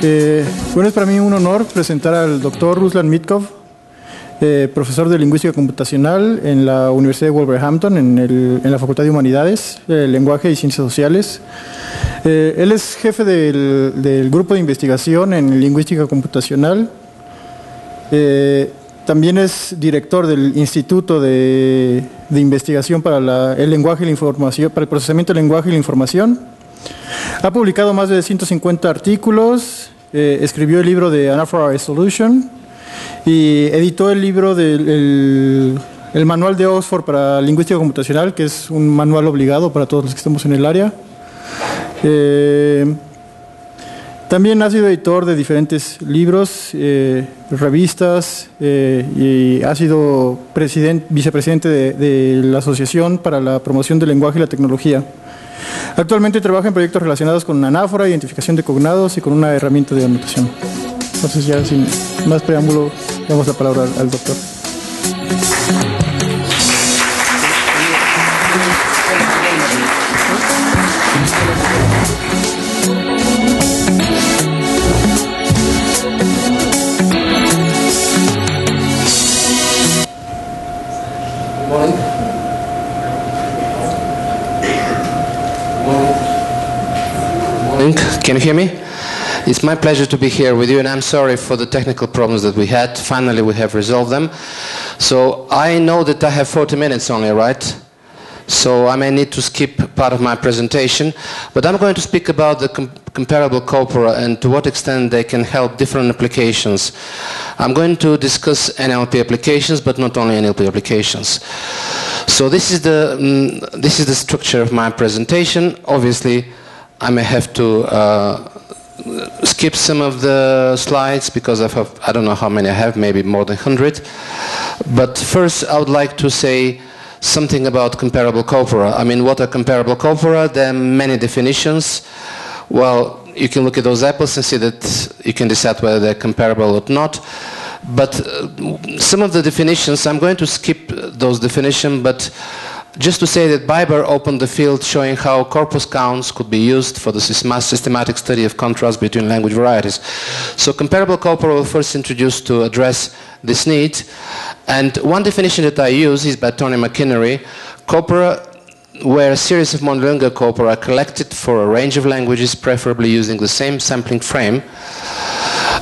Eh, bueno, es para mí un honor presentar al doctor Ruslan Mitkov, eh, profesor de lingüística computacional en la Universidad de Wolverhampton, en, la Facultad de Humanidades, eh, Lenguaje y Ciencias Sociales. Él es jefe del, grupo de investigación en lingüística computacional. También es director del Instituto de, Investigación para el lenguaje la información, para el procesamiento del lenguaje y la información. Ha publicado más de 150 artículos, eh, escribió el libro de Anaphora Solution y editó el libro del el, el manual de Oxford para lingüística computacional, que es un manual obligado para todos los que estamos en el área. Eh, también ha sido editor de diferentes libros, eh, revistas y ha sido vicepresidente de, de, la Asociación para la Promoción del Lenguaje y la Tecnología. Actualmente trabaja en proyectos relacionados con anáfora, identificación de cognados y con una herramienta de anotación. Entonces ya sin más preámbulo, damos la palabra al, al doctor. Can you hear me? It's my pleasure to be here with you, and I'm sorry for the technical problems that we had. Finally, we have resolved them. So I know that I have 40 minutes only, right? So I may need to skip part of my presentation, but I'm going to speak about the com comparable corpora and to what extent they can help different applications. I'm going to discuss NLP applications, but not only NLP applications. So this is the, um, this is the structure of my presentation. Obviously, I may have to uh, skip some of the slides because I have, I don't know how many I have, maybe more than 100. But first, I would like to say something about comparable corpora. I mean, what are comparable corpora? There are many definitions. Well, you can look at those apples and see that you can decide whether they're comparable or not. But uh, some of the definitions, I'm going to skip those definitions, but just to say that Biber opened the field showing how corpus counts could be used for the systematic study of contrast between language varieties. So comparable corpora were first introduced to address this need. And one definition that I use is by Tony McEnery. Corpora where a series of monolingual corpora are collected for a range of languages, preferably using the same sampling frame,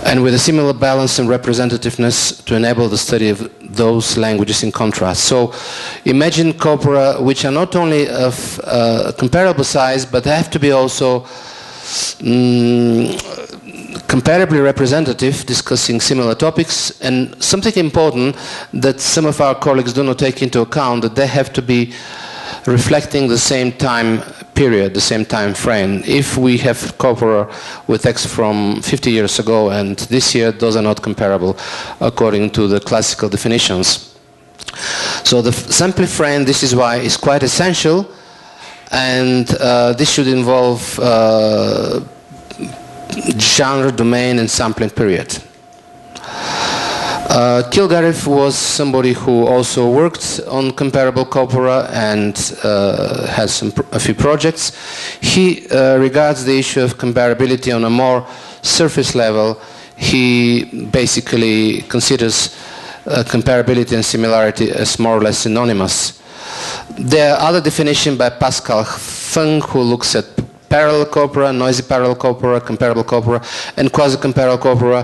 and with a similar balance and representativeness to enable the study of those languages in contrast. So imagine corpora which are not only of uh, comparable size, but have to be also um, comparably representative, discussing similar topics, and something important that some of our colleagues do not take into account, that they have to be reflecting the same time period, the same time frame. If we have corpora with text from 50 years ago and this year, those are not comparable according to the classical definitions. So the sampling frame, this is why, is quite essential and uh, this should involve uh, genre, domain and sampling period. Uh, Kilgarriff was somebody who also worked on comparable corpora and uh, has some a few projects. He uh, regards the issue of comparability on a more surface level. He basically considers uh, comparability and similarity as more or less synonymous. There are other definitions by Pascale Fung who looks at parallel corpora, noisy parallel corpora, comparable corpora, and quasi-comparable corpora.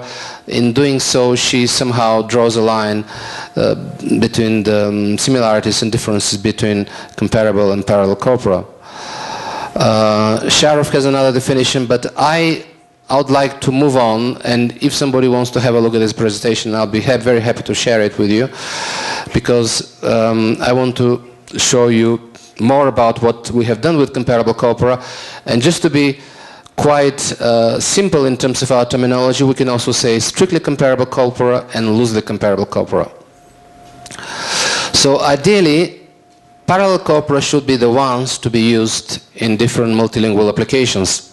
In doing so, she somehow draws a line uh, between the um, similarities and differences between comparable and parallel corpora. Uh, Sharoff has another definition, but I I would like to move on, and if somebody wants to have a look at this presentation, I'll be ha very happy to share it with you, because um, I want to show you more about what we have done with comparable corpora. And just to be quite uh, simple in terms of our terminology, we can also say strictly comparable corpora and loosely comparable corpora. So ideally, parallel corpora should be the ones to be used in different multilingual applications.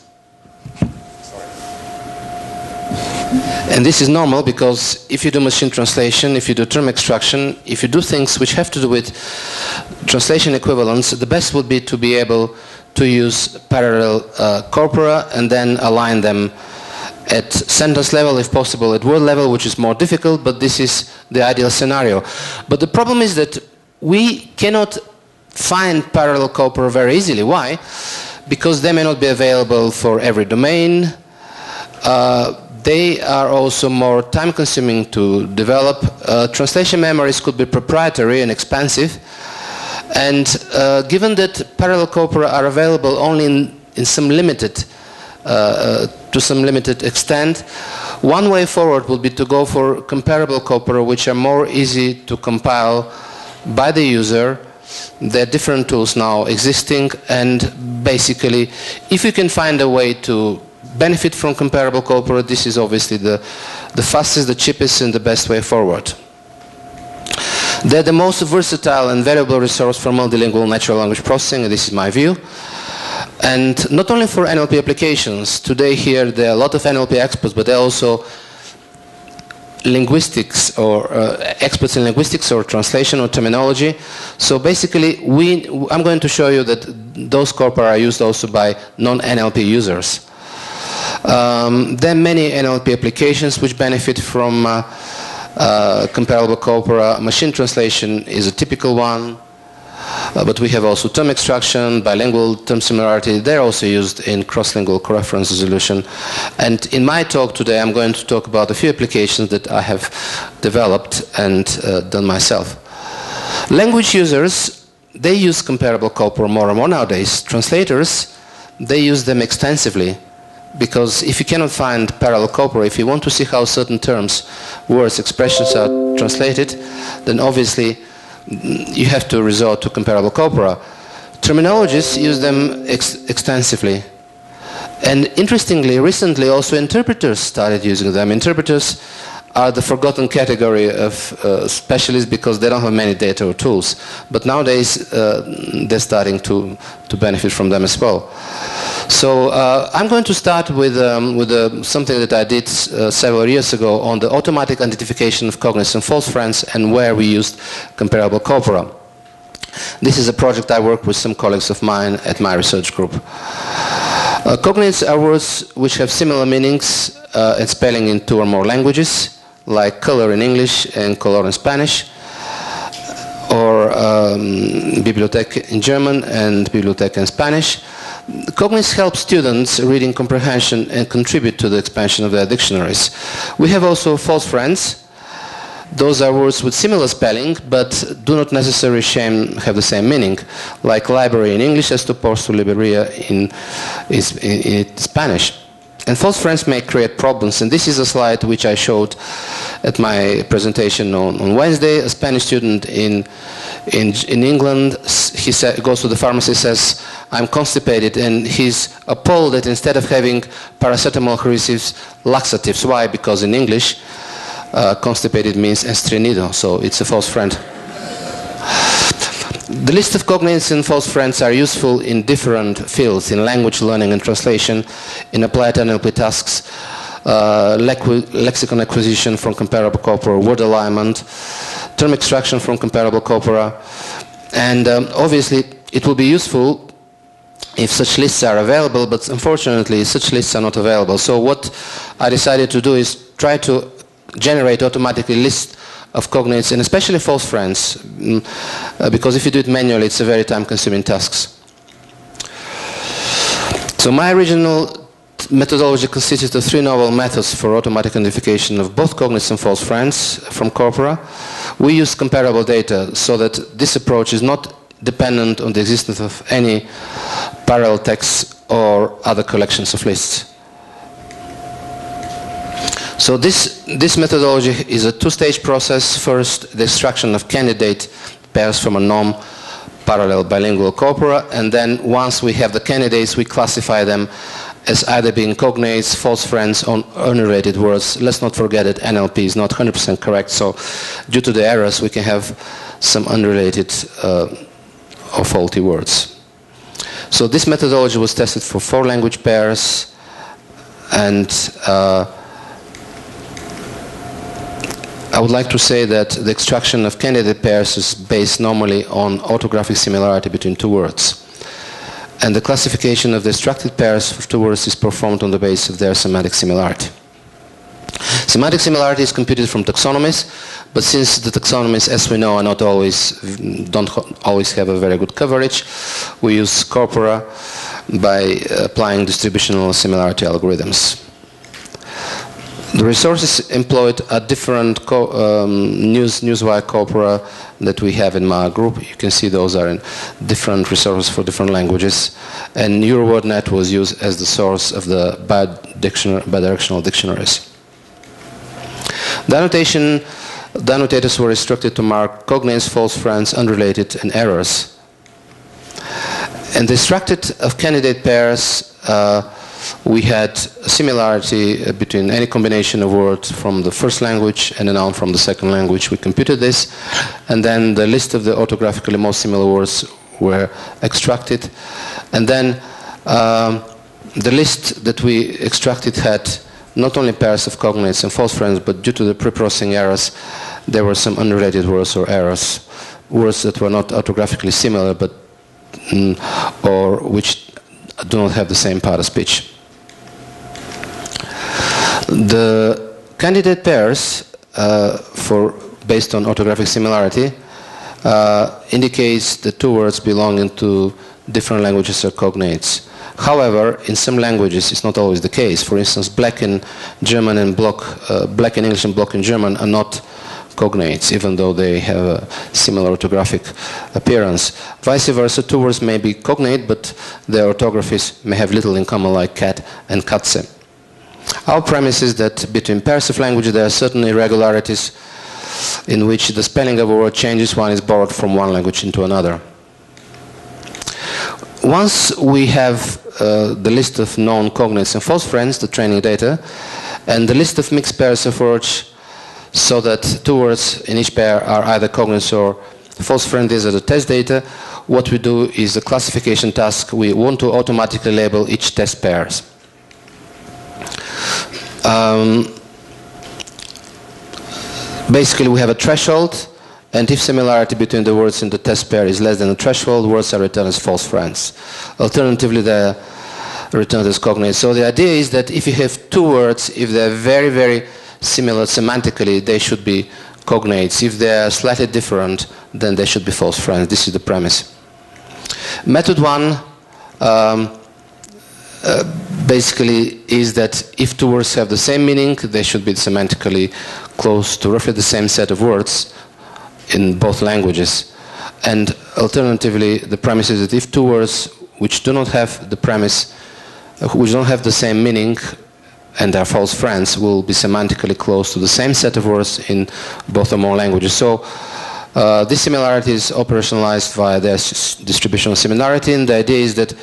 And this is normal because if you do machine translation, if you do term extraction, if you do things which have to do with translation equivalence, the best would be to be able to use parallel uh, corpora and then align them at sentence level, if possible, at word level, which is more difficult, but this is the ideal scenario. But the problem is that we cannot find parallel corpora very easily. Why? Because they may not be available for every domain. Uh, they are also more time consuming to develop. Uh, translation memories could be proprietary and expensive. And uh, given that parallel corpora are available only in, in some limited, uh, uh, to some limited extent, one way forward would be to go for comparable corpora which are more easy to compile by the user. There are different tools now existing and basically if you can find a way to benefit from comparable corpora, this is obviously the, the fastest, the cheapest and the best way forward. They're the most versatile and valuable resource for multilingual natural language processing, this is my view. And not only for NLP applications, today here there are a lot of NLP experts, but there are also linguistics or uh, experts in linguistics or translation or terminology. So basically, we, I'm going to show you that those corpora are used also by non-NLP users. Um, there are many NLP applications which benefit from uh, uh, comparable corpora. Machine translation is a typical one. Uh, but we have also term extraction, bilingual term similarity. They're also used in cross-lingual coreference resolution. And in my talk today, I'm going to talk about a few applications that I have developed and uh, done myself. Language users, they use comparable corpora more and more nowadays. Translators, they use them extensively because if you cannot find parallel corpora, if you want to see how certain terms, words, expressions are translated, then obviously mm, you have to resort to comparable corpora. Terminologists use them ex extensively. And interestingly, recently also interpreters started using them. Interpreters are the forgotten category of uh, specialists because they don't have many data or tools. But nowadays, uh, they're starting to, to benefit from them as well. So uh, I'm going to start with, um, with uh, something that I did uh, several years ago on the automatic identification of cognates and false friends and where we used comparable corpora. This is a project I work with some colleagues of mine at my research group. Uh, cognates are words which have similar meanings uh, and spelling in two or more languages like color in English and color in Spanish, or um, in German and bibliothèque in Spanish. Cognates help students reading comprehension and contribute to the expansion of their dictionaries. We have also false friends. Those are words with similar spelling, but do not necessarily have the same meaning, like library in English as to libreria in, in, in Spanish. And false friends may create problems. And this is a slide which I showed at my presentation on, on Wednesday. A Spanish student in, in, in England, he sa- goes to the pharmacy, says, I'm constipated. And he's appalled that instead of having paracetamol, he receives laxatives. Why? Because in English, uh, constipated means estreñido, so it's a false friend. The list of cognates and false friends are useful in different fields, in language learning and translation, in applied NLP tasks, uh, lexicon acquisition from comparable corpora, word alignment, term extraction from comparable corpora, and um, obviously it will be useful if such lists are available, but unfortunately such lists are not available. So what I decided to do is try to generate automatically lists of cognates and especially false friends mm, uh, because if you do it manually it's a very time consuming task. So my original methodology consisted of three novel methods for automatic identification of both cognates and false friends from corpora. We use comparable data so that this approach is not dependent on the existence of any parallel texts or other collections of lists. So this, this methodology is a two-stage process. First, the extraction of candidate pairs from a norm parallel bilingual corpora, and then once we have the candidates, we classify them as either being cognates, false friends, or unrelated words. Let's not forget that NLP is not 100% correct, so due to the errors, we can have some unrelated uh, or faulty words. So this methodology was tested for four language pairs, and uh, I would like to say that the extraction of candidate pairs is based normally on orthographic similarity between two words. And the classification of the extracted pairs of two words is performed on the basis of their semantic similarity. Semantic similarity is computed from taxonomies, but since the taxonomies, as we know, are not always, don't always have a very good coverage, we use corpora by applying distributional similarity algorithms. The resources employed are different um, news, newswire corpora that we have in my group. You can see those are in different resources for different languages. And EuroWordNet was used as the source of the bidirectional dictionaries. The annotation, the annotators were instructed to mark cognates, false friends, unrelated, and errors. And the extracted of candidate pairs, uh, we had a similarity between any combination of words from the first language and a noun from the second language. We computed this, and then the list of the orthographically most similar words were extracted. And then um, the list that we extracted had not only pairs of cognates and false friends, but due to the pre-processing errors, there were some unrelated words or errors, words that were not orthographically similar, but mm, or which do not have the same part of speech. The candidate pairs uh, for based on orthographic similarity uh, indicates the two words belonging to different languages or cognates. However, in some languages, it's not always the case. For instance, black in German and block, uh, black in English and block in German are not cognates, even though they have a similar orthographic appearance. Vice versa, two words may be cognate, but their orthographies may have little in common, like cat and katze. Our premise is that between pairs of languages there are certain irregularities in which the spelling of a word changes when it's borrowed from one language into another. Once we have uh, the list of known cognates and false friends, the training data, and the list of mixed pairs of words so that two words in each pair are either cognates or false friends. These are the test data. What we do is a classification task. We want to automatically label each test pairs. Um, basically, we have a threshold and if similarity between the words in the test pair is less than the threshold, words are returned as false friends. Alternatively, they're returned as cognates. So the idea is that if you have two words, if they're very, very similar semantically, they should be cognates. If they're slightly different, then they should be false friends. This is the premise. Method one um, uh, basically is that if two words have the same meaning, they should be semantically close to roughly the same set of words in both languages. And alternatively, the premise is that if two words which do not have the premise, uh, which don't have the same meaning, and their false friends, will be semantically close to the same set of words in both or more languages. So uh, this similarity is operationalized via the distributional similarity, and the idea is that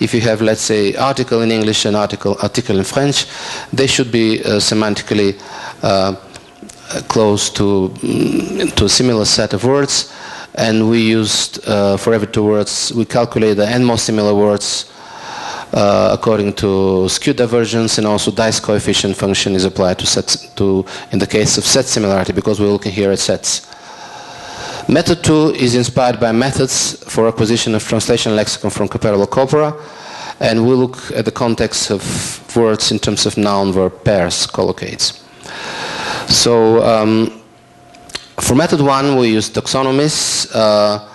if you have, let's say, article in English and article, article in French, they should be uh, semantically uh, close to, mm, to a similar set of words. And we used uh, for every two words. We calculate the n most similar words uh, according to skew divergence and also dice coefficient function is applied to sets to in the case of set similarity because we're looking here at sets. Method 2 is inspired by methods for acquisition of translation lexicon from comparable corpora and we look at the context of words in terms of noun verb pairs collocates. So um, for method one, we use taxonomies. Uh,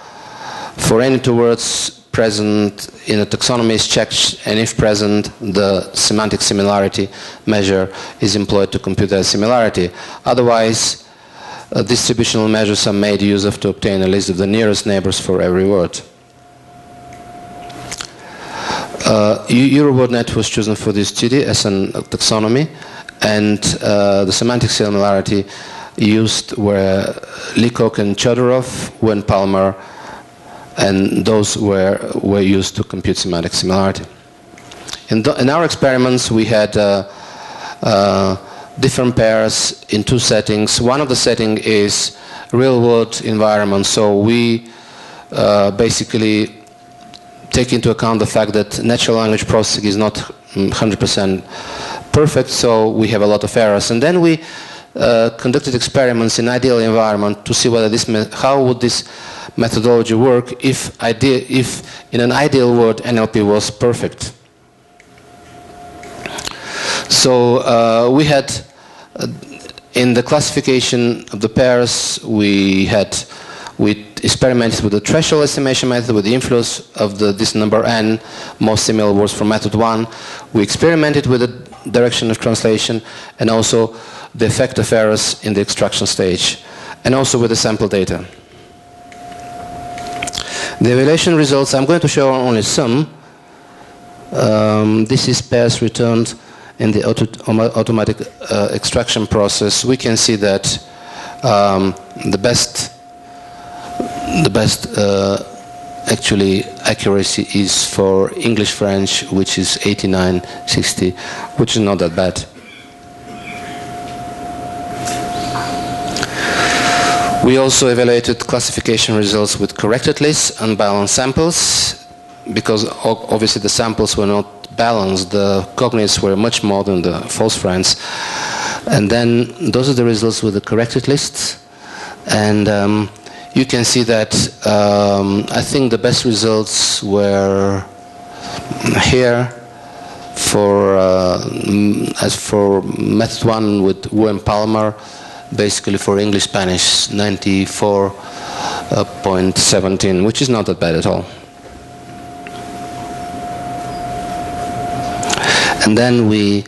for any two words present in a taxonomy is checked, and if present, the semantic similarity measure is employed to compute that similarity. Otherwise, uh, distributional measures are made use of to obtain a list of the nearest neighbors for every word. Uh, EuroWordNet was chosen for this study as a taxonomy and uh, the semantic similarity used were Leacock and Chodorow, Wen Palmer, and those were, were used to compute semantic similarity. In, the, in our experiments, we had uh, uh, different pairs in two settings. One of the setting is real-world environment, so we uh, basically take into account the fact that natural language processing is not 100% perfect, so we have a lot of errors. And then we uh, conducted experiments in ideal environment to see whether this how would this methodology work if, idea, if in an ideal world NLP was perfect. So uh, we had Uh, in the classification of the pairs, we had we experimented with the threshold estimation method with the influence of the, this number n, most similar words from method 1. We experimented with the direction of translation and also the effect of errors in the extraction stage and also with the sample data. The evaluation results, I'm going to show only some. Um, this is pairs returned in the auto automatic uh, extraction process. We can see that um, the best, the best uh, actually accuracy is for English French, which is 89, 60, which is not that bad. We also evaluated classification results with corrected lists and balanced samples because obviously the samples were not balanced. The cognates were much more than the false friends. And then those are the results with the corrected lists. And um, you can see that um, I think the best results were here for uh, as for method one with and Palmer basically for English Spanish 94.17 which is not that bad at all. And then we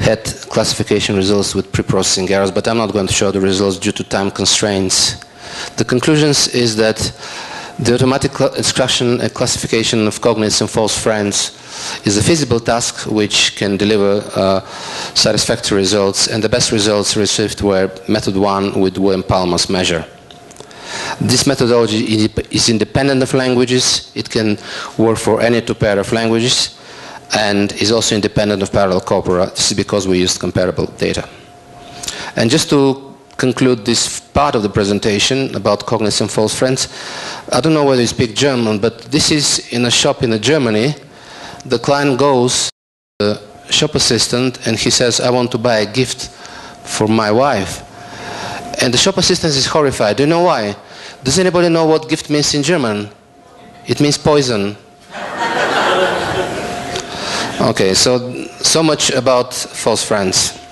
had classification results with pre-processing errors but I'm not going to show the results due to time constraints the conclusions is that the automatic extraction and classification of cognates and false friends is a feasible task which can deliver uh, satisfactory results and the best results received were method 1 with William Palmer's measure. This methodology is independent of languages, it can work for any two pair of languages and is also independent of parallel corpora. This is because we used comparable data. And just to conclude this part of the presentation about cognates and false friends. I don't know whether you speak German, but this is in a shop in Germany. The client goes to the shop assistant and he says, I want to buy a gift for my wife. And the shop assistant is horrified. Do you know why? Does anybody know what gift means in German? It means poison. okay, so so much about false friends.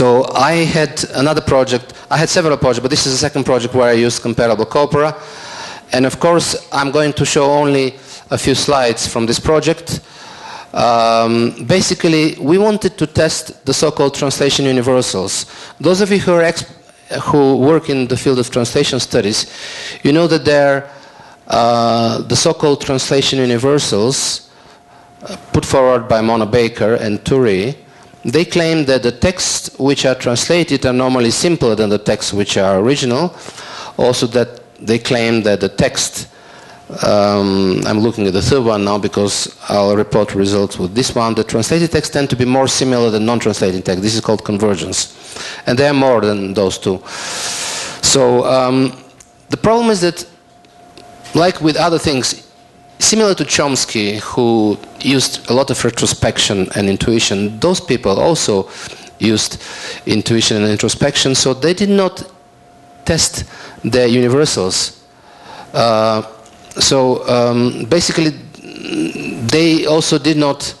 So I had another project, I had several projects, but this is the second project where I used comparable corpora. And of course, I'm going to show only a few slides from this project. Um, basically, we wanted to test the so-called translation universals. Those of you who, who work in the field of translation studies, you know that there uh, the so-called translation universals uh, put forward by Mona Baker and Toury they claim that the texts which are translated are normally simpler than the texts which are original. Also that they claim that the text, um, I'm looking at the third one now because I'll report results with this one, the translated texts tend to be more similar than non-translated text. This is called convergence. And they are more than those two. So um, the problem is that, like with other things, similar to Chomsky, who used a lot of retrospection and intuition, those people also used intuition and introspection, so they did not test their universals. Uh, so um, basically, they also did not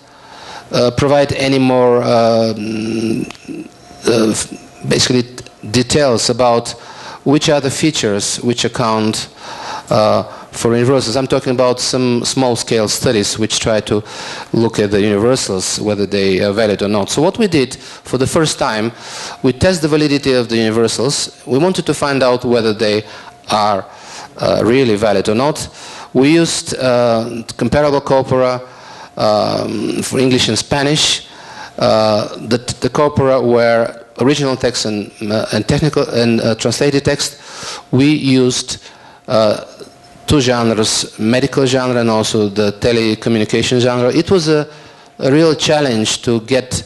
uh, provide any more uh, uh basically details about which are the features which account uh, for universals. I'm talking about some small-scale studies which try to look at the universals, whether they are valid or not. So what we did for the first time, we test the validity of the universals. We wanted to find out whether they are uh, really valid or not. We used uh, comparable corpora um, for English and Spanish. Uh, the, the corpora were original text and, uh, and technical and uh, translated text. We used uh, two genres, medical genre and also the telecommunication genre. It was a, a real challenge to get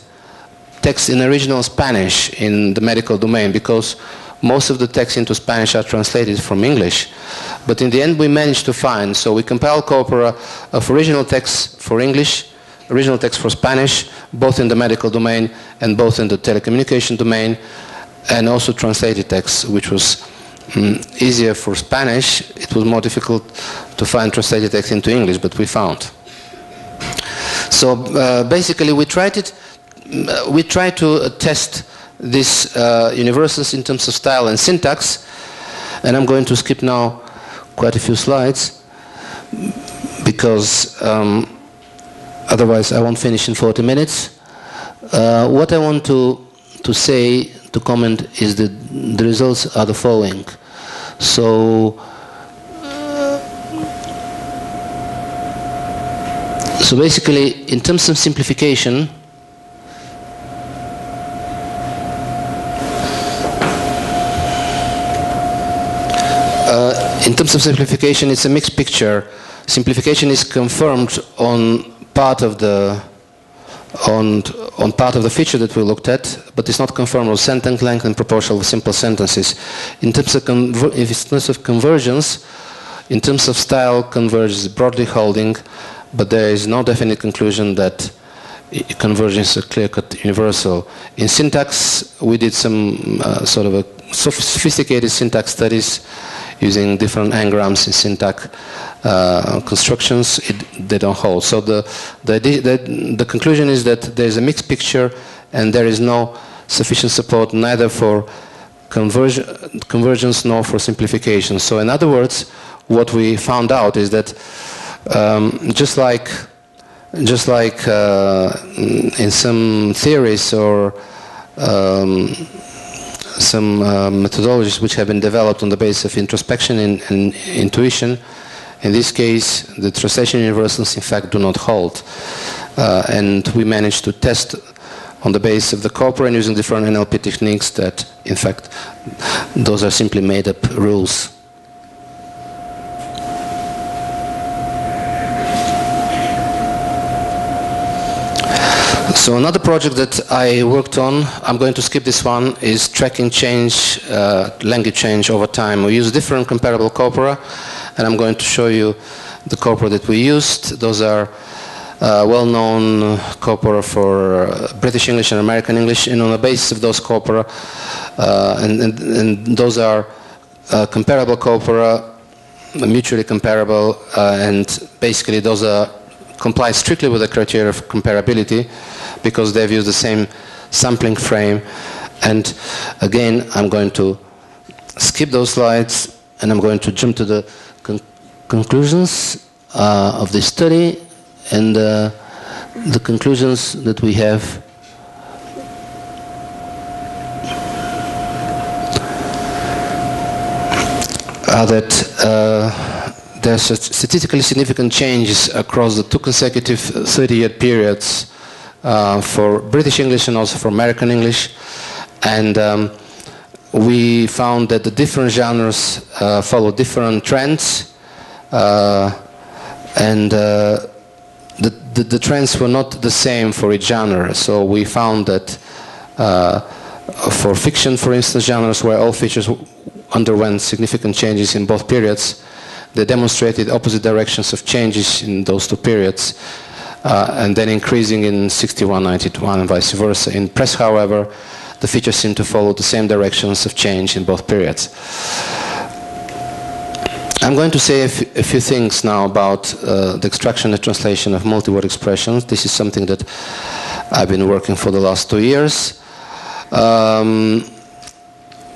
text in original Spanish in the medical domain because most of the texts into Spanish are translated from English. But in the end we managed to find, so we compiled corpora of original text for English, original text for Spanish, both in the medical domain and both in the telecommunication domain, and also translated text, which was mm, easier for Spanish. It was more difficult to find translated text into English, but we found. So uh, basically, we tried it. uh, We tried to uh, test these uh, universals in terms of style and syntax, and I'm going to skip now quite a few slides because um, otherwise I won't finish in 40 minutes. Uh, what I want to to say to comment is that the results are the following. So. So basically, in terms of simplification, uh, in terms of simplification, it's a mixed picture. Simplification is confirmed on part of the on, on part of the feature that we looked at, but it's not confirmed on sentence length and proportional of simple sentences. In terms of, in terms of convergence, in terms of style, converge is broadly holding, but there is no definite conclusion that convergence is a clear-cut universal. In syntax, we did some uh, sort of a sophisticated syntax studies using different n-grams in syntax uh, constructions. It, they don't hold. So the, the, the, the conclusion is that there is a mixed picture and there is no sufficient support neither for converge- convergence nor for simplification. So in other words, what we found out is that um, just like just like uh, in some theories or um, some uh, methodologies which have been developed on the basis of introspection and, and intuition, in this case, the translation universals in fact do not hold. Uh, and we managed to test on the basis of the corpora and using different NLP techniques that in fact those are simply made up rules. So another project that I worked on, I'm going to skip this one, is tracking change, uh, language change over time. We use different comparable corpora, and I'm going to show you the corpora that we used. Those are uh, well-known corpora for uh, British English and American English, and on the basis of those corpora, uh, and, and, and those are uh, comparable corpora, mutually comparable, uh, and basically those are comply strictly with the criteria of comparability because they've used the same sampling frame. And again, I'm going to skip those slides and I'm going to jump to the conclusions uh, of this study and uh, the conclusions that we have. Are that uh, there's a statistically significant changes across the two consecutive 30-year periods uh, for British English and also for American English. And um, we found that the different genres uh, follow different trends. Uh, and uh, the, the, the trends were not the same for each genre. So we found that uh, for fiction, for instance, genres where all features underwent significant changes in both periods, they demonstrated opposite directions of changes in those two periods, uh, and then increasing in 61, 91, and vice versa. In press, however, the features seem to follow the same directions of change in both periods. I'm going to say a, few things now about uh, the extraction and translation of multi-word expressions. This is something that I've been working for the last two years. Um,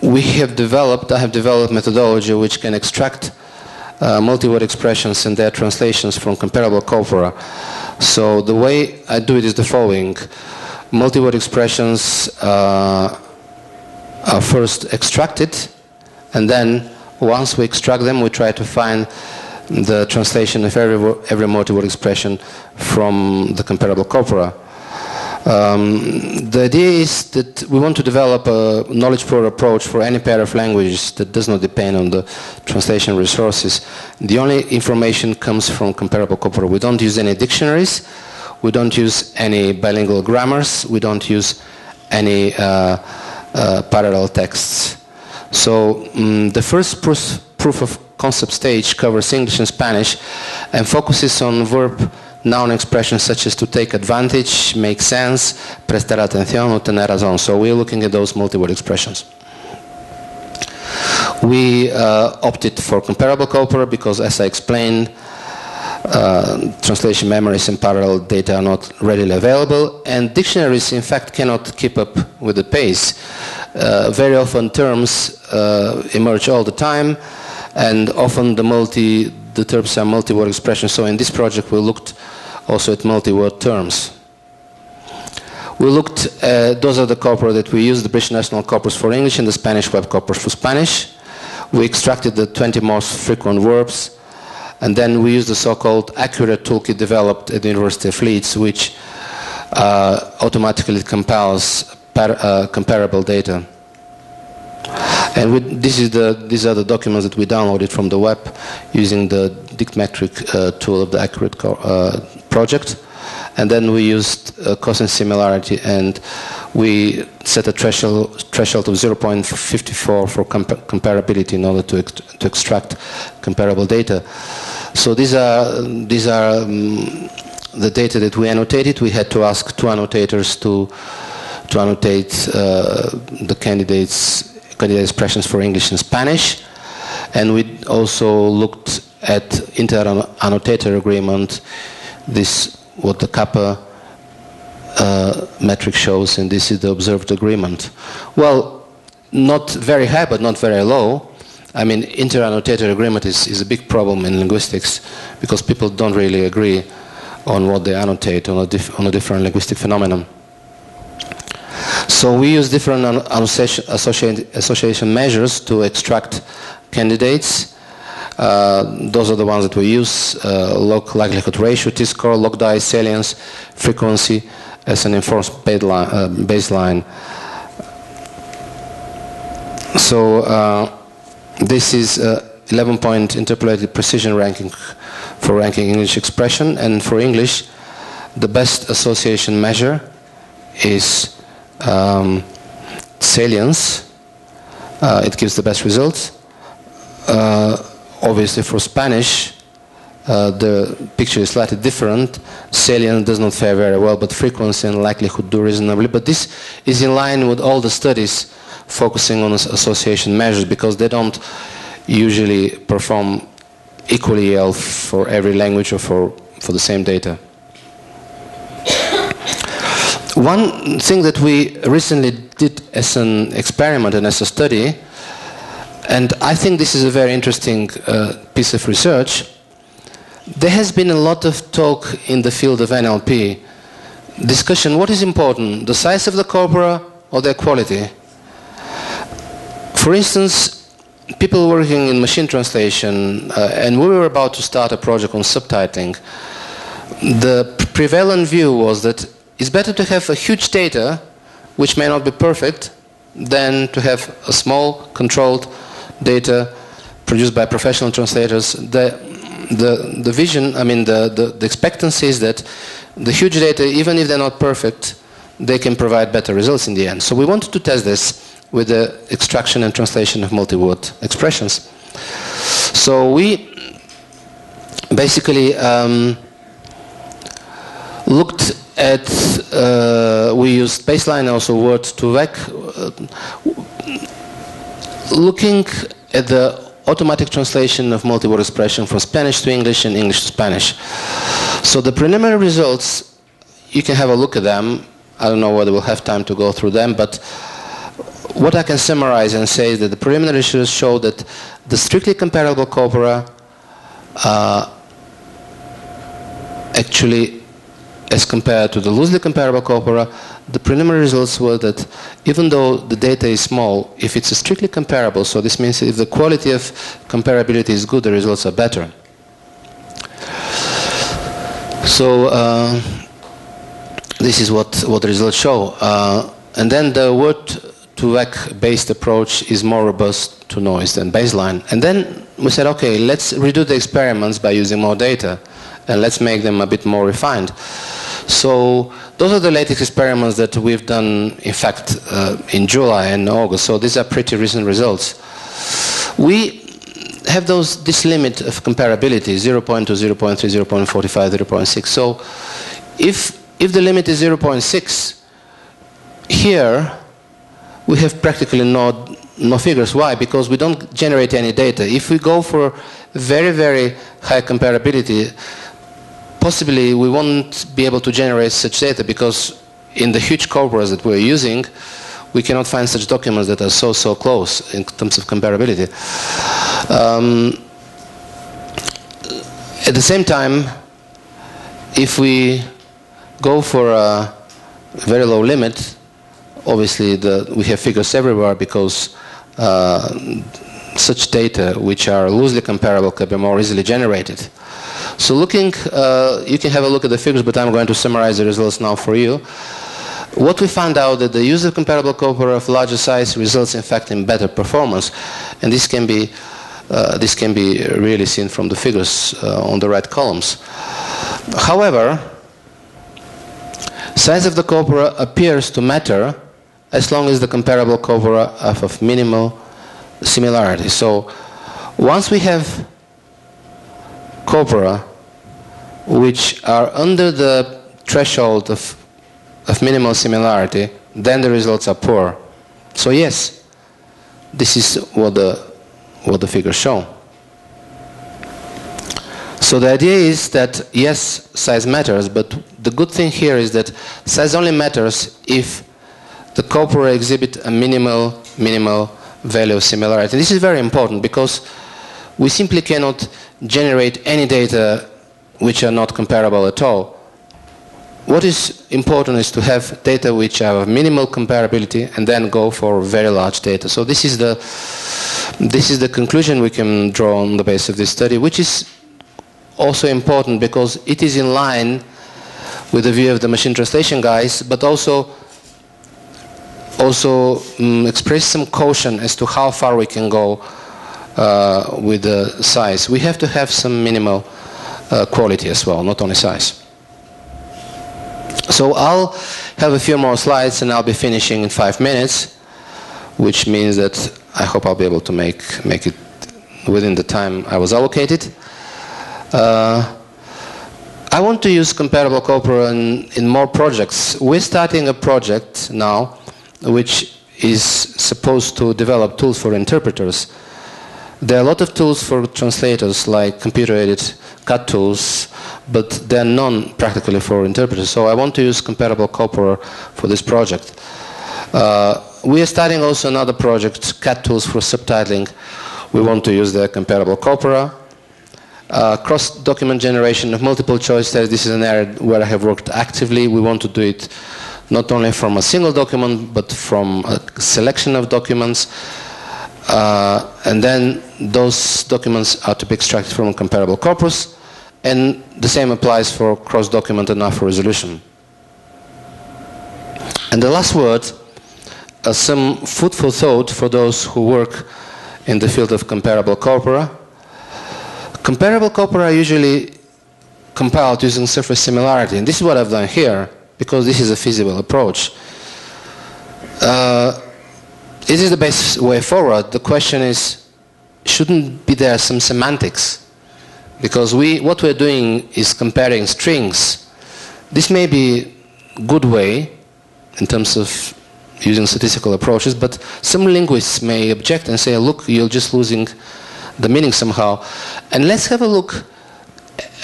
we have developed, I have developed methodology which can extract uh, multi-word expressions and their translations from comparable corpora. So the way I do it is the following. Multi-word expressions uh, are first extracted, and then once we extract them, we try to find the translation of every, every multi-word expression from the comparable corpora. Um, the idea is that we want to develop a knowledge pool approach for any pair of languages that does not depend on the translation resources. The only information comes from comparable corpora. We don't use any dictionaries, we don't use any bilingual grammars, we don't use any uh, uh, parallel texts. So mm the first proof, proof of concept stage covers English and Spanish and focuses on verb noun expressions such as to take advantage, make sense, prestar atención, o tener razón. So we're looking at those multi-word expressions. We uh, opted for comparable corpora because, as I explained, uh, translation memories and parallel data are not readily available, and dictionaries, in fact, cannot keep up with the pace. Uh, very often terms uh, emerge all the time, and often the multi the terms are multi-word expressions. So in this project, we looked also at multi-word terms. We looked, uh, those are the corpora that we use, the British National Corpus for English and the Spanish Web Corpus for Spanish. We extracted the 20 most frequent verbs, and then we use the so-called ACCURAT toolkit developed at the University of Leeds, which uh, automatically compiles uh, comparable data. And we, this is the, these are the documents that we downloaded from the web using the Dictmetric uh, tool of the ACCURAT uh, project. And then we used uh, cosine similarity and we set a threshold, threshold of 0.54 for compa comparability in order to, to extract comparable data. So these are, these are um, the data that we annotated. We had to ask two annotators to, to annotate uh, the candidates, candidate expressions for English and Spanish. And we also looked at inter-annotator agreement, this what the kappa uh, metric shows, and this is the observed agreement. Well, not very high, but not very low. I mean, inter-annotator agreement is, is a big problem in linguistics because people don't really agree on what they annotate on a, on a different linguistic phenomenon. So we use different association, association measures to extract candidates those are the ones that we use, uh, log likelihood ratio, t-score, log dice, salience, frequency as an enforced uh, baseline. So this is 11-point interpolated precision ranking for ranking English expression, and for English, the best association measure is um, salience. Uh, it gives the best results. Uh, obviously for Spanish, uh, the picture is slightly different. Salient does not fare very well, but frequency and likelihood do reasonably. But this is in line with all the studies focusing on association measures because they don't usually perform equally well for every language or for, for the same data. One thing that we recently did as an experiment and as a study and I think this is a very interesting uh, piece of research. There has been a lot of talk in the field of NLP, discussion, what is important, the size of the corpora or their quality? For instance, people working in machine translation, uh, and we were about to start a project on subtitling, the prevalent view was that it's better to have a huge data, which may not be perfect, than to have a small, controlled data produced by professional translators, the, the, the vision, I mean, the, the, the expectancy is that the huge data, even if they're not perfect, they can provide better results in the end. So we wanted to test this with the extraction and translation of multi-word expressions. So we basically um, looked at, uh, we used baseline also word2vec, uh, looking at the automatic translation of multi-word expression from Spanish to English and English to Spanish. So the preliminary results, you can have a look at them. I don't know whether we'll have time to go through them, but what I can summarize and say is that the preliminary results show that the strictly comparable corpora uh, actually, as compared to the loosely comparable corpora, the preliminary results were that even though the data is small, if it's strictly comparable, so this means if the quality of comparability is good, the results are better. So uh, this is what, what the results show. Uh, and then the word to vec based approach is more robust to noise than baseline. And then we said, okay, let's redo the experiments by using more data and let's make them a bit more refined. So those are the latest experiments that we've done, in fact, uh, in July and August. So these are pretty recent results. We have those this limit of comparability 0.2, 0.3, 0.45, 0.6. So if if the limit is 0.6, here we have practically no no figures. Why? Because we don't generate any data. If we go for very very high comparability, possibly we won't be able to generate such data because in the huge corpora that we're using, we cannot find such documents that are so, so close in terms of comparability. Um, at the same time, if we go for a very low limit, obviously the, we have figures everywhere because uh, such data which are loosely comparable can be more easily generated. So looking, uh, you can have a look at the figures, but I'm going to summarize the results now for you. What we found out that the use of comparable corpora of larger size results in fact in better performance, and this can be uh, this can be really seen from the figures uh, on the right columns. However, size of the corpora appears to matter as long as the comparable corpora are of minimal similarity. So once we have corpora which are under the threshold of, of minimal similarity, then the results are poor. So yes, this is what the, what the figures show. So the idea is that yes, size matters, but the good thing here is that size only matters if the corpora exhibit a minimal, minimal value of similarity. This is very important because we simply cannot generate any data which are not comparable at all. What is important is to have data which have minimal comparability and then go for very large data. So this is the, this is the conclusion we can draw on the basis of this study, which is also important because it is in line with the view of the machine translation guys, but also also um, express some caution as to how far we can go uh, with the size. We have to have some minimal uh, quality as well, not only size. So I'll have a few more slides and I'll be finishing in five minutes, which means that I hope I'll be able to make, make it within the time I was allocated. Uh, I want to use comparable corpora in, in more projects. We're starting a project now which is supposed to develop tools for interpreters. There are a lot of tools for translators, like computer-aided CAT tools, but they're none practically for interpreters. So I want to use comparable corpora for this project. Uh, we are starting also another project, CAT tools for subtitling. We want to use the comparable corpora. Uh, cross-document generation of multiple choice tests. This is an area where I have worked actively. We want to do it not only from a single document, but from a selection of documents. Uh, and then those documents are to be extracted from a comparable corpus. And the same applies for cross-document anaphora resolution. And the last word, uh, some food for thought for those who work in the field of comparable corpora. Comparable corpora are usually compiled using surface similarity. And this is what I've done here because this is a feasible approach. Uh, is it the best way forward? The question is, shouldn't be there some semantics? Because we, what we're doing is comparing strings. This may be good way in terms of using statistical approaches, but some linguists may object and say, look, you're just losing the meaning somehow. And let's have a look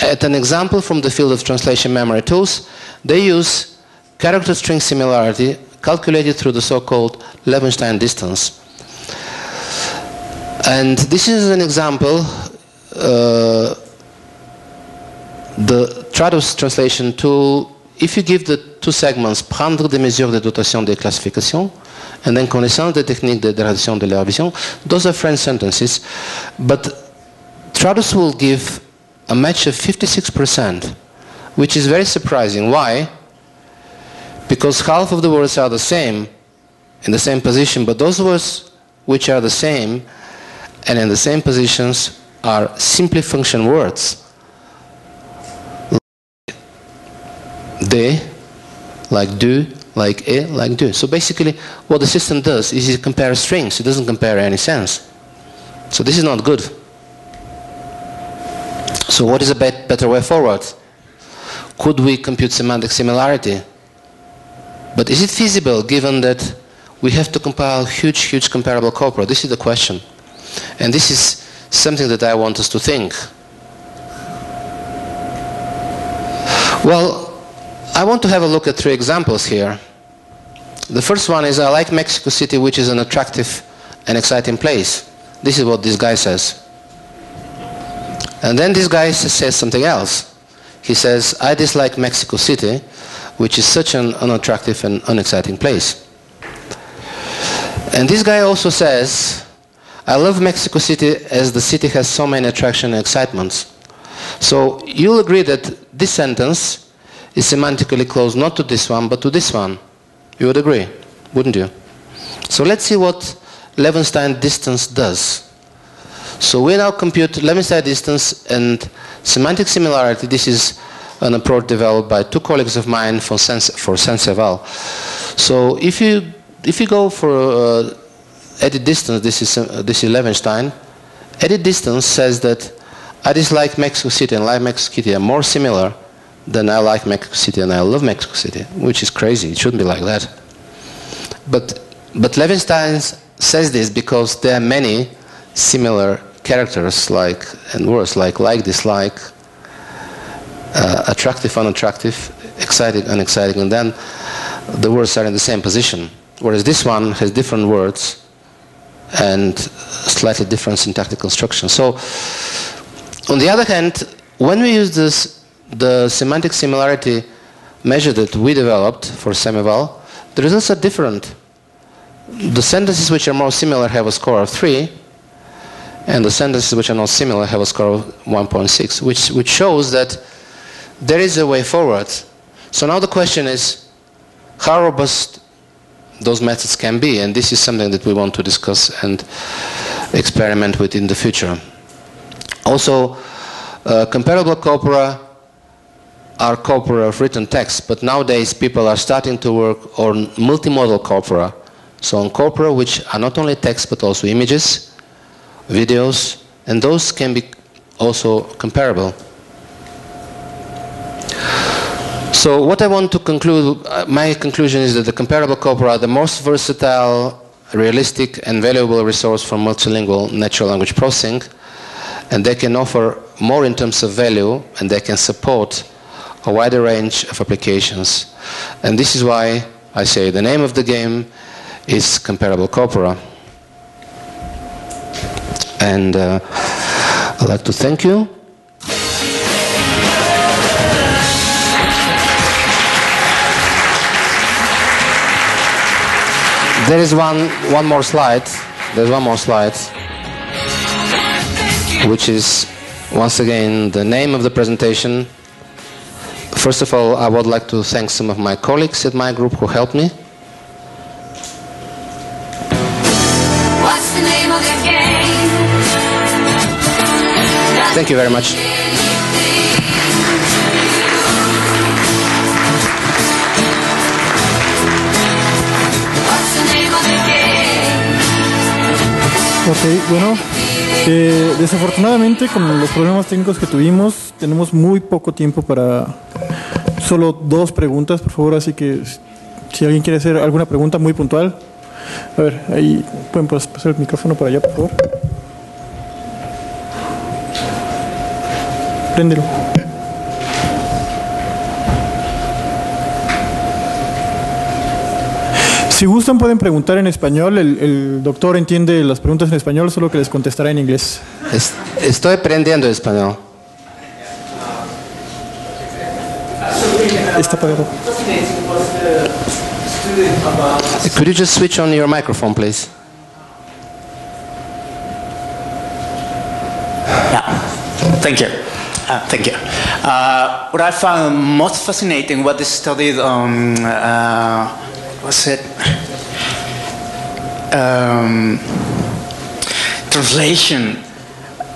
at an example from the field of translation memory tools. They use character string similarity calculated through the so-called Levenshtein distance. And this is an example, uh, the Trados translation tool, if you give the two segments, prendre des mesures de dotation des classifications, and then connaissance des techniques de dégradation de la vision, those are French sentences, but Trados will give a match of 56%, which is very surprising. Why? Because half of the words are the same, in the same position, but those words which are the same and in the same positions are simply function words. De, like do, like e, like do. So basically, what the system does is it compares strings. It doesn't compare any sense. So this is not good. So what is a better way forward? Could we compute semantic similarity? But is it feasible given that we have to compile huge, huge comparable corpora? This is the question. And this is something that I want us to think. Well, I want to have a look at three examples here. The first one is I like Mexico City, which is an attractive and exciting place. This is what this guy says. And then this guy says something else. He says, I dislike Mexico City, which is such an unattractive and unexciting place. And this guy also says, I love Mexico City as the city has so many attractions and excitements. So you'll agree that this sentence is semantically close not to this one, but to this one. You would agree, wouldn't you? So let's see what Levenshtein distance does. So we now compute Levenshtein distance and semantic similarity. This is an approach developed by two colleagues of mine for, Sense, for Senseval. So if you, if you go for uh, edit distance, this is, uh, this is Levenshtein, edit distance says that I dislike Mexico City and like Mexico City are more similar than I like Mexico City and I love Mexico City, which is crazy. It shouldn't be like that. But, but Levenshtein says this because there are many similar characters like and words like like, dislike, uh, attractive, unattractive, exciting, unexciting, and then the words are in the same position. Whereas this one has different words and slightly different syntactic construction. So on the other hand, when we use this, the semantic similarity measure that we developed for SemEval, the results are different. The sentences which are more similar have a score of 3, and the sentences which are not similar have a score of 1.6, which, which shows that there is a way forward. So now the question is how robust those methods can be, and this is something that we want to discuss and experiment with in the future. Also, uh, comparable corpora are corpora of written text, but nowadays people are starting to work on multimodal corpora. So on corpora which are not only text but also images, videos, and those can be also comparable. So what I want to conclude, uh, my conclusion is that the comparable corpora are the most versatile, realistic, and valuable resource for multilingual natural language processing and they can offer more in terms of value and they can support a wider range of applications. And this is why I say the name of the game is comparable corpora. And uh, I'd like to thank you. There is one, one more slide. There's one more slide which is once again the name of the presentation. First of all, I would like to thank some of my colleagues at my group who helped me. What's the name of the game? Thank you very much. Okay, bueno, Eh, desafortunadamente, con los problemas técnicos que tuvimos, tenemos muy poco tiempo para solo dos preguntas, por favor. Así que si alguien quiere hacer alguna pregunta muy puntual, a ver, ahí pueden pasar el micrófono para allá, por favor. Préndelo. Si gustan pueden preguntar en español, el, el, doctor entiende las preguntas en español, solo que les contestará en inglés. Estoy aprendiendo español. Está apagado. Could you just switch on your microphone, please? Yeah, thank you. Uh, thank you. Uh, what I found most fascinating what they studied on uh, was it um, translation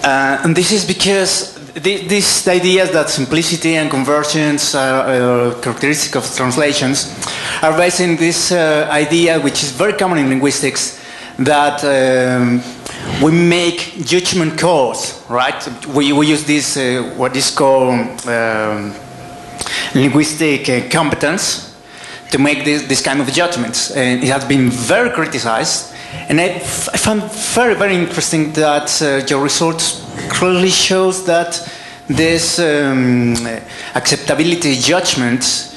uh, and this is because th these ideas that simplicity and convergence are uh, characteristic of translations are based in this uh, idea which is very common in linguistics that um, we make judgment calls, right? We, we use this, uh, what is called um, linguistic uh, competence, to make this, this kind of judgments. And it has been very criticized. And I, found very, very interesting that uh, your research clearly shows that these um, acceptability judgments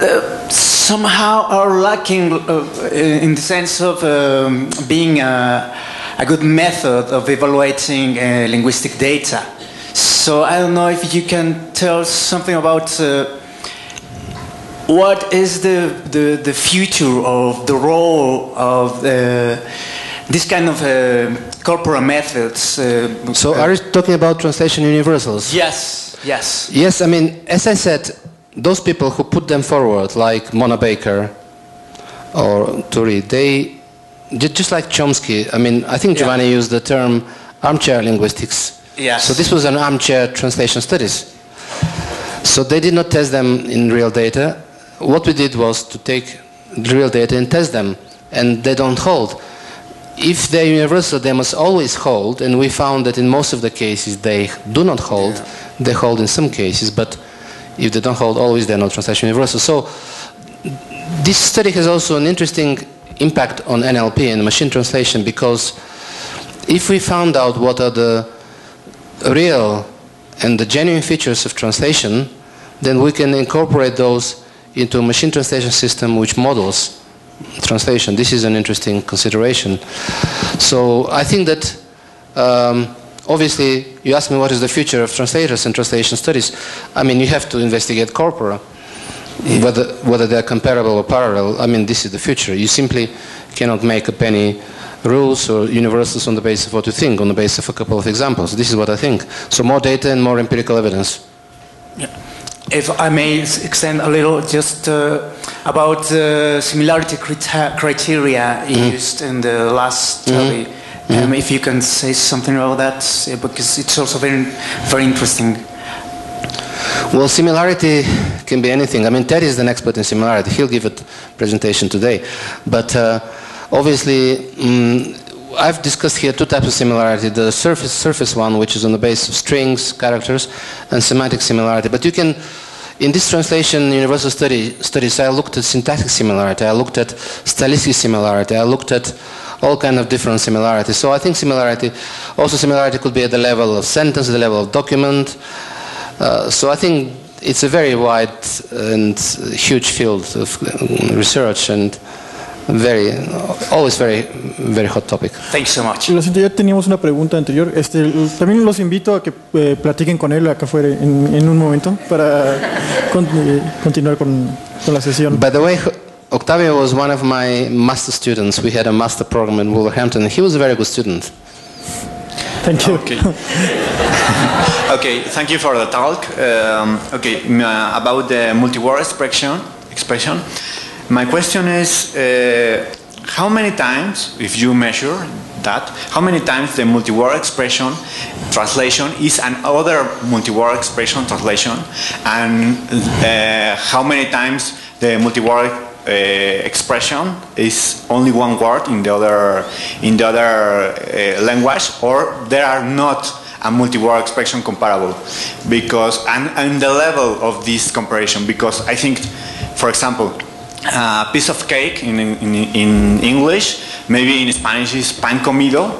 uh, somehow are lacking uh, in the sense of um, being a, a, good method of evaluating uh, linguistic data. So I don't know if you can tell something about uh, what is the, the, the, future of the role of uh, this kind of uh, corporate methods. Uh, so are you talking about translation universals? Yes, yes. Yes, I mean, as I said, those people who put them forward, like Mona Baker or Toury, they, just like Chomsky, I mean, I think Giovanni yeah. used the term armchair linguistics. Yes. So this was an armchair translation studies. So they did not test them in real data. What we did was to take real data and test them, and they don't hold if they're universal, they must always hold, and we found that in most of the cases they do not hold. Yeah. They hold in some cases, but if they don't hold always, they're not translation universal. So this study has also an interesting impact on NLP and machine translation because if we found out what are the real and the genuine features of translation, then we can incorporate those into a machine translation system which models translation. This is an interesting consideration. So I think that um, obviously you ask me what is the future of translators and translation studies. I mean, you have to investigate corpora, whether, whether they're comparable or parallel. I mean, this is the future. You simply cannot make up any rules or universals on the basis of what you think, on the basis of a couple of examples. This is what I think. So more data and more empirical evidence. Yeah. If I may extend a little, just uh, about the similarity criteria mm. used in the last mm-hmm. study. Mm. Um, if you can say something about that, because it's also very, very interesting. Well, similarity can be anything. I mean, Ted is an expert in similarity. He'll give a presentation today. But uh, obviously, um, I've discussed here two types of similarity. The surface, surface one, which is on the basis of strings, characters, and semantic similarity. But you can, in this translation universal study, studies, I looked at syntactic similarity, I looked at stylistic similarity, I looked at all kind of different similarities. So I think similarity, also similarity could be at the level of sentence, the level of document. Uh, so I think it's a very wide and huge field of research and very, always very, very hot topic. Thanks so much. Lo siento, ya teníamos una pregunta anterior. Este, también los invito a que eh, platiquen con él acá afuera en, en un momento para con, eh, continuar con, con la sesión. By the way, Octavio was one of my master students. We had a master program in Wolverhampton. He was a very good student. Thank you. Okay. okay, thank you for the talk. Um, okay, about the multi-word expression, expression. My question is, uh, how many times, if you measure that, how many times the multi-word expression translation is another multi-word expression translation, and uh, how many times the multi-word uh, expression is only one word in the other in the other uh, language, or there are not a multi-word expression comparable? Because and, and the level of this comparison because I think, for example, a piece of cake in, in, in English, maybe in Spanish is pan comido,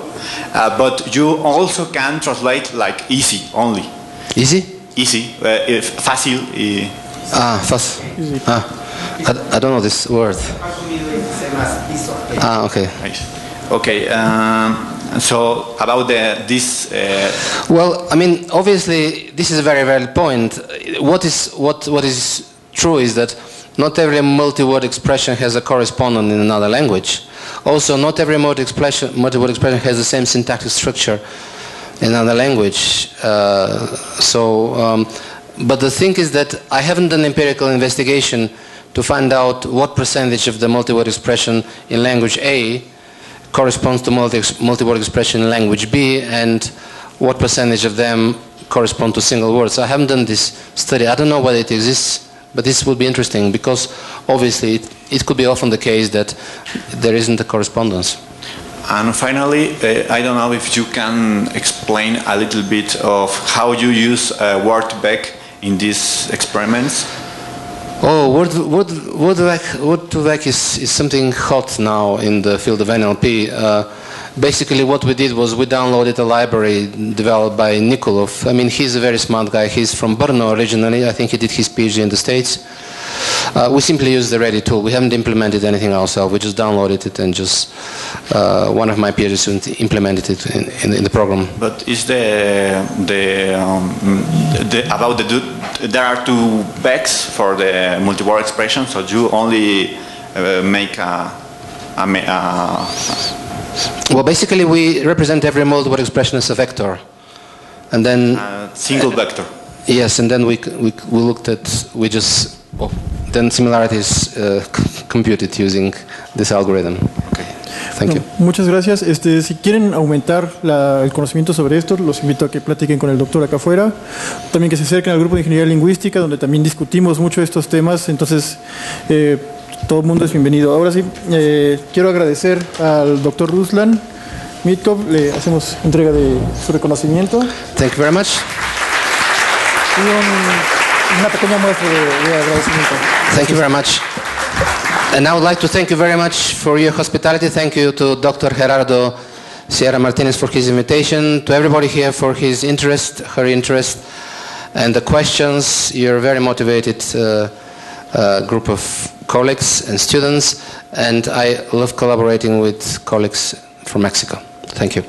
uh, but you also can translate like easy only. Easy? Easy, uh, if fácil. Uh, ah, fácil. Ah, I, I, don't know this word. Ah, okay. Okay. Um, so about the, this. Uh, well, I mean, obviously, this is a very valid point. What is what what is true is that not every multi-word expression has a correspondent in another language. Also, not every multi-word expression, multi expression has the same syntactic structure in another language. Uh, so, um, but the thing is that I haven't done empirical investigation to find out what percentage of the multi-word expression in language A corresponds to multi-word expression in language B and what percentage of them correspond to single words. I haven't done this study. I don't know whether it exists but this would be interesting because obviously it, it could be often the case that there isn't a correspondence. And finally, uh, I don't know if you can explain a little bit of how you use uh, Word2Vec in these experiments. Oh, Word, Word, Word2Vec, Word2Vec is, is something hot now in the field of NLP. Uh, Basically, what we did was we downloaded a library developed by Mikolov. I mean, he's a very smart guy. He's from Brno originally. I think he did his PhD in the States. Uh, we simply used the ready tool. We haven't implemented anything ourselves. We just downloaded it and just uh, one of my peers students implemented it in, in, in the program. But is the the, um, the about the there are two specs for the multi-word expression, so you only uh, make a, a, a Well, basically, we represent every multiple expression as a vector. And then, a single vector. yes, and then we, we, we looked at, we just, well, then similarities uh, computed using this algorithm. Okay. Thank you. Muchas gracias. Este, si quieren aumentar la- el conocimiento sobre esto, los invito a que platiquen con el doctor acá afuera. También que se acerquen al grupo de ingeniería lingüística, donde también discutimos mucho estos temas. Entonces, eh, todo el mundo es bienvenido. Ahora sí, eh, quiero agradecer al doctor Ruslan Mitkov. Le hacemos entrega de su reconocimiento y Thank you very much. un- una pequeña muestra de, de agradecimiento. Thank you very much. And I would like to thank you very much for your hospitality. Thank you to Dr. Gerardo Sierra Martinez for his invitation, to everybody here for his interest, her interest, and the questions. You're a very motivated uh, uh, group of colleagues and students, and I love collaborating with colleagues from Mexico. Thank you.